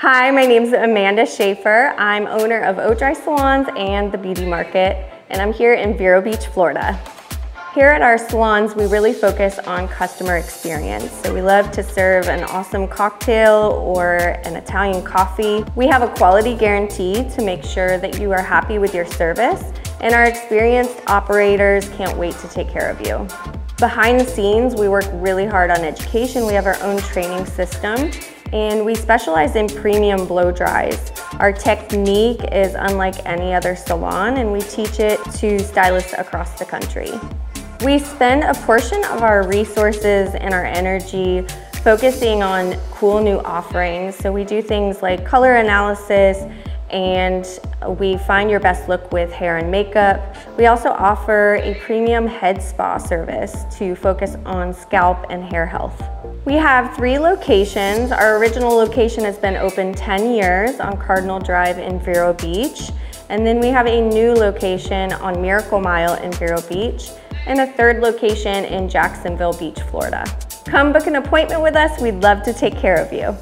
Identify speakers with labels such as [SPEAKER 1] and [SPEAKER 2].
[SPEAKER 1] Hi, my name is Amanda Shaffer. I'm owner of HauteDry Salons and the Beauty Market, and I'm here in Vero Beach, Florida. Here at our salons, we really focus on customer experience. So we love to serve an awesome cocktail or an Italian coffee. We have a quality guarantee to make sure that you are happy with your service, and our experienced operators can't wait to take care of you. Behind the scenes, we work really hard on education. We have our own training system and we specialize in premium blow dries. Our technique is unlike any other salon and we teach it to stylists across the country. We spend a portion of our resources and our energy focusing on cool new offerings. So we do things like color analysis, and we find your best look with hair and makeup. We also offer a premium head spa service to focus on scalp and hair health. We have three locations. Our original location has been open 10 years on Cardinal Drive in Vero Beach. And then we have a new location on Miracle Mile in Vero Beach and a third location in Jacksonville Beach, Florida. Come book an appointment with us. We'd love to take care of you.